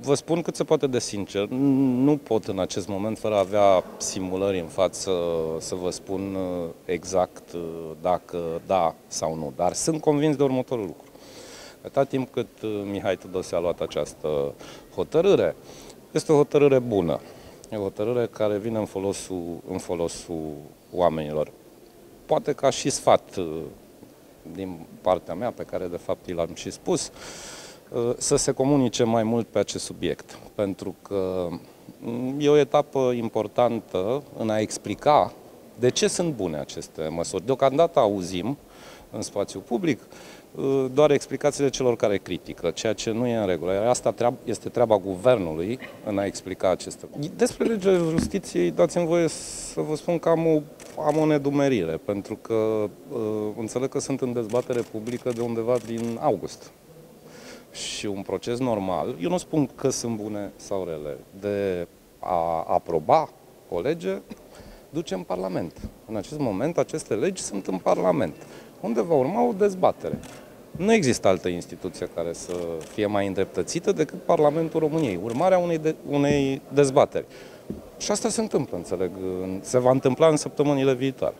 Vă spun cât se poate de sincer, nu pot în acest moment, fără a avea simulări în față, să vă spun uh, exact uh, dacă da sau nu, dar sunt convins de următorul lucru. Atât timp cât uh, Mihai Tudose a luat această hotărâre, este o hotărâre bună. E o hotărâre care vine în folosul, în folosul oamenilor. Poate ca și sfat din partea mea, pe care de fapt l-am și spus, Uh, să se comunice mai mult pe acest subiect, pentru că mm, e o etapă importantă în a explica de ce sunt bune aceste măsuri. Deocamdată auzim în spațiu public uh, doar explicațiile celor care critică, ceea ce nu e în regulă. Asta este treaba guvernului în a explica aceste Despre legea justiției, dați-mi voie să vă spun că am o, am o nedumerire, pentru că uh, înțeleg că sunt în dezbatere publică de undeva din august și un proces normal, eu nu spun că sunt bune sau rele, de a aproba o lege, duce în Parlament. În acest moment, aceste legi sunt în Parlament, unde va urma o dezbatere. Nu există altă instituție care să fie mai îndreptățită decât Parlamentul României, urmarea unei, de, unei dezbateri. Și asta se întâmplă, înțeleg, se va întâmpla în săptămânile viitoare.